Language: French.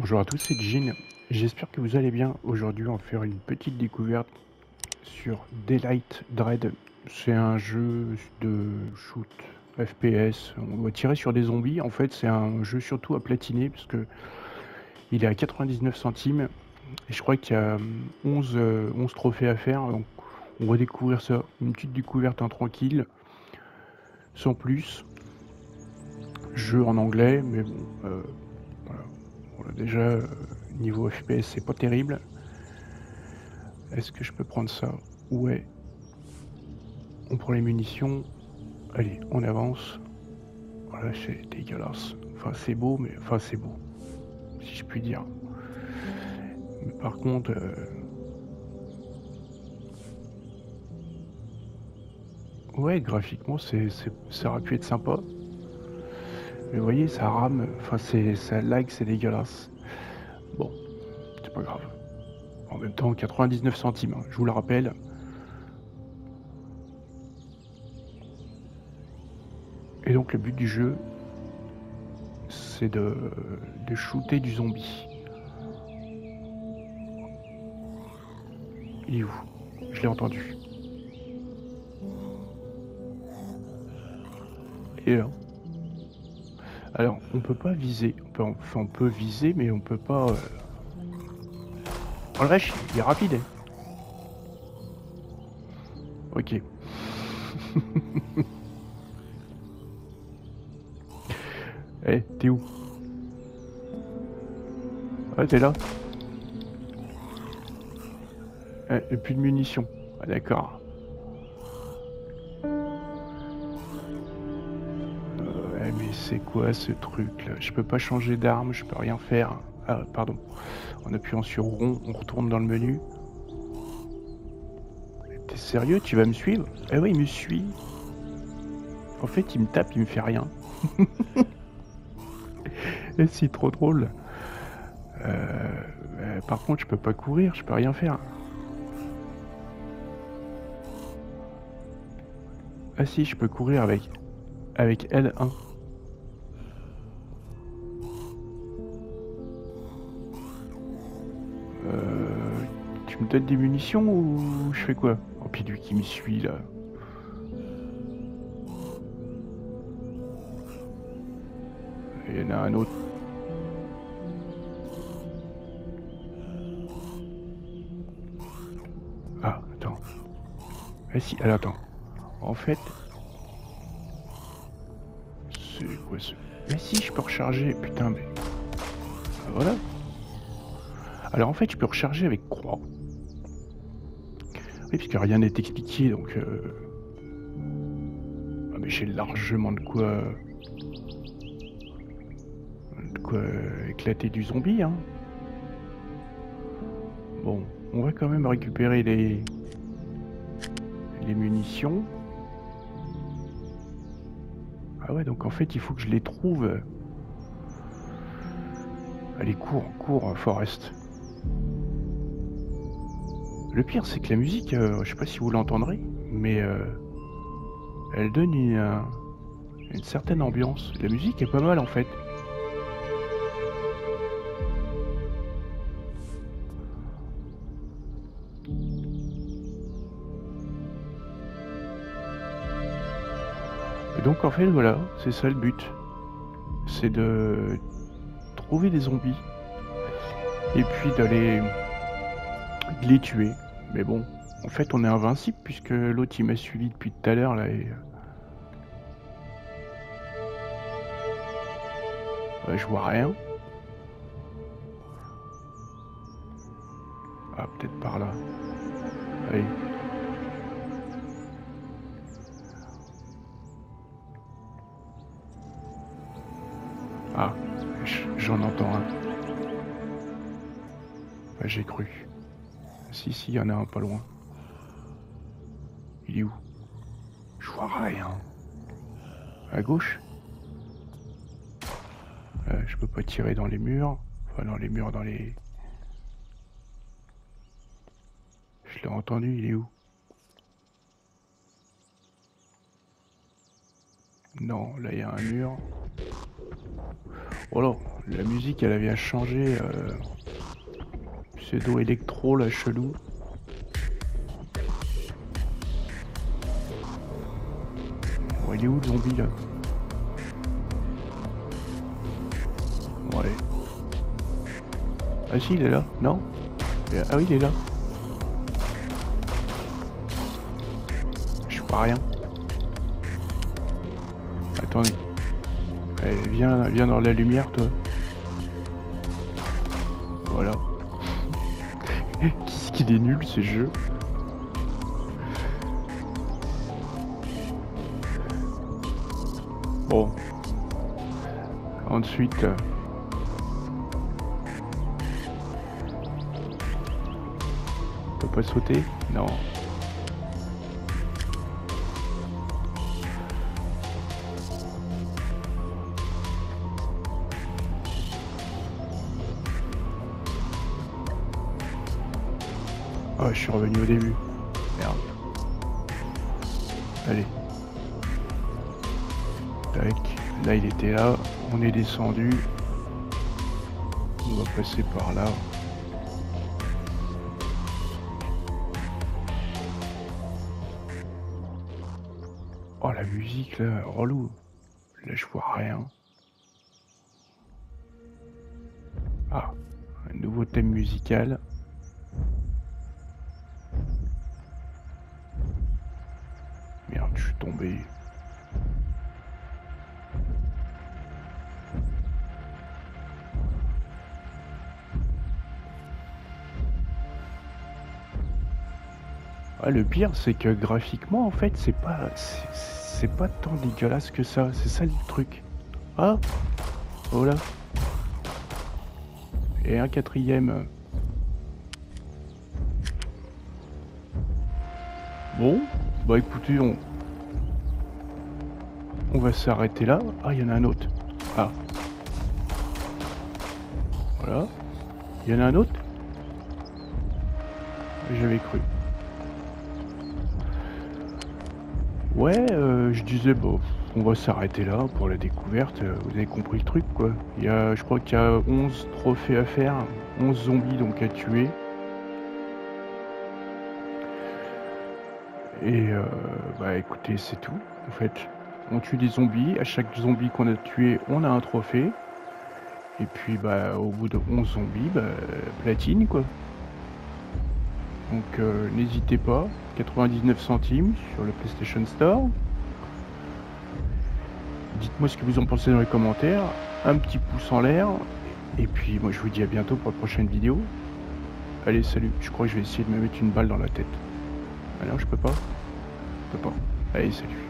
Bonjour à tous, c'est Jean. J'espère que vous allez bien. Aujourd'hui, on va faire une petite découverte sur Daylight Dread. C'est un jeu de shoot FPS. On doit tirer sur des zombies. En fait, c'est un jeu surtout à platiner parce que il est à 99 centimes. Et je crois qu'il y a 11, 11 trophées à faire. Donc, on va découvrir ça. Une petite découverte en tranquille. Sans plus. Jeu en anglais, mais bon. euh. Déjà, euh, niveau FPS, c'est pas terrible. Est-ce que je peux prendre ça? Ouais. On prend les munitions. Allez, on avance. Voilà, c'est dégueulasse. Enfin, c'est beau, mais... Enfin, c'est beau. Si je puis dire. Mais par contre... euh, Ouais, graphiquement, c'est- ça aurait pu être sympa. Mais vous voyez, ça rame, enfin, c'est, ça lag, c'est dégueulasse. Bon, c'est pas grave. En même temps, 99 centimes, hein, je vous le rappelle. Et donc, le but du jeu, c'est de, de shooter du zombie. Il est où? Je l'ai entendu. Et là. Alors, on peut pas viser. On peut, enfin, on peut viser, mais on peut pas. Oh le vache, il est rapide. hein. Ok. Eh, t'es où? Ah, t'es là Eh, et plus de munitions. Ah, d'accord. C'est quoi ce truc là? Je peux pas changer d'arme, je peux rien faire. Ah, pardon. En appuyant sur rond, on retourne dans le menu. T'es sérieux? Tu vas me suivre? Eh oui, il me suit. En fait, il me tape, il me fait rien. Et c'est trop drôle. Euh, euh, par contre, je peux pas courir, je peux rien faire. Ah si, je peux courir avec avec L1. Me donnes des munitions ou je fais quoi Oh puis lui qui me suit là. Il y en a un autre. Ah, attends. Ah si, alors attends. En fait... C'est quoi ce... Mais si, je peux recharger, putain, mais... Ah, Voilà. Alors en fait, je peux recharger avec croix. Oui, puisque rien n'est expliqué, donc... euh, Ah, mais j'ai largement de quoi... De quoi éclater du zombie, hein. Bon, on va quand même récupérer les... Les munitions. Ah ouais, donc en fait, il faut que je les trouve. Allez, cours, cours, Forest. Le pire, c'est que la musique, euh, je sais pas si vous l'entendrez, mais euh, elle donne une, euh, une certaine ambiance. La musique est pas mal en fait. Et donc en fait, voilà, c'est ça le but. C'est de trouver des zombies et puis d'aller de les tuer. Mais bon, en fait, on est invincible puisque l'autre il m'a suivi depuis tout à l'heure là et. Ouais, je vois rien. Ah, peut-être par là. Allez. Ah, j'en entends un. J'ai cru. Si, si, il y en a un pas loin. Il est où? Je vois rien. À gauche? Euh, Je peux pas tirer dans les murs. Enfin, dans les murs, dans les... Je l'ai entendu, il est où? Non, là, il y a un mur. Voilà, la musique elle a bien changé. Euh... Pseudo électro la chelou. Bon, il est où le zombie là? Ouais. Ah si il est là, non? Ah oui il est là. Je vois rien. Attendez. Allez, viens, viens dans la lumière, toi. Voilà. Qu'il est nul, ce jeu. Bon. Ensuite... Euh, on peut pas sauter? Non. Oh, je suis revenu au début. Merde. Allez. Tac. Là, il était là. On est descendu. On va passer par là. Oh, la musique, là. Relou. Là, je vois rien. Ah. Un nouveau thème musical. Ah, le pire, c'est que graphiquement, en fait, c'est pas, c'est pas tant dégueulasse que ça. C'est ça le truc. Ah, voilà. Et un quatrième. Bon, bah écoutez, on, on va s'arrêter là. Ah, il y en a un autre. Ah. Voilà. Il y en a un autre J'avais cru. Ouais, euh, je disais, bon, on va s'arrêter là pour la découverte. Vous avez compris le truc, quoi. Il y a, je crois qu'il y a 11 trophées à faire, 11 zombies donc à tuer. Et euh, bah écoutez, c'est tout, en fait on tue des zombies. À chaque zombie qu'on a tué, on a un trophée. Et puis bah au bout de 11 zombies, bah, platine quoi. Donc euh, n'hésitez pas, 99 centimes sur le PlayStation Store. Dites-moi ce que vous en pensez dans les commentaires. Un petit pouce en l'air. Et puis moi je vous dis à bientôt pour la prochaine vidéo. Allez salut, je crois que je vais essayer de me mettre une balle dans la tête. Ah non je peux pas. Je peux pas. Allez salut.